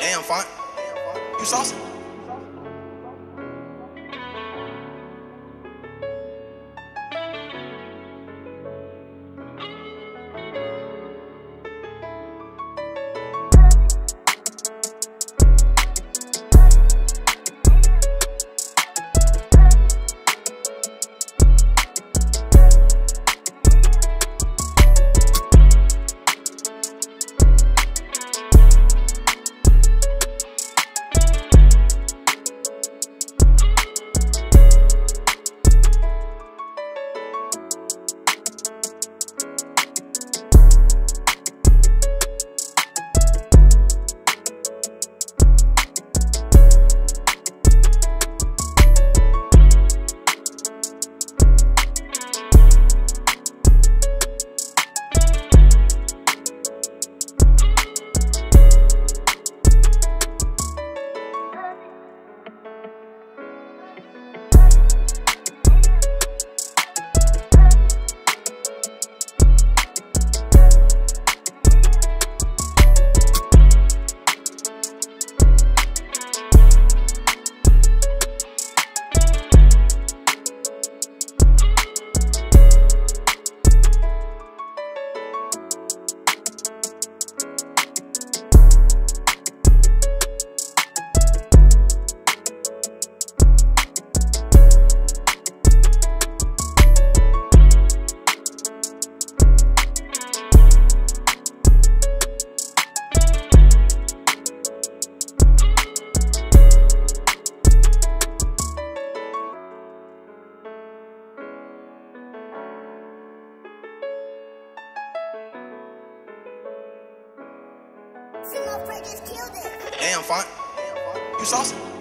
Damn, fine. You saucy? Damn, Font. You saucy?